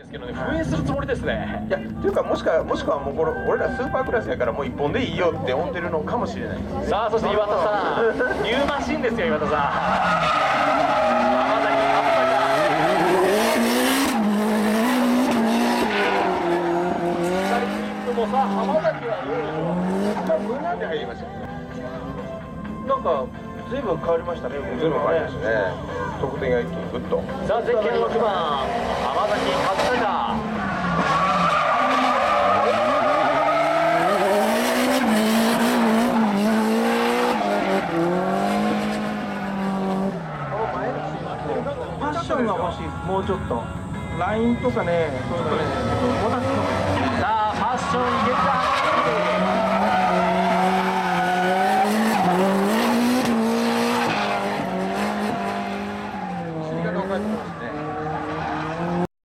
ですけどね封印するつもりですね。いやっていうかもしかもしくはもうこれ俺らスーパークラスやからもう一本でいいよって思ってるのかもしれない。さあそして岩田さん。ニューマシンですよ岩田さん。浜崎もさ浜崎はどうでしょう。無難で入りましたなんか随分変わりましたね随分変わりましたね。得点が一気にグッとさあゼッケン6番浜崎勝田パッションが欲しい。もうちょっと。ラインとかねそういうのね one.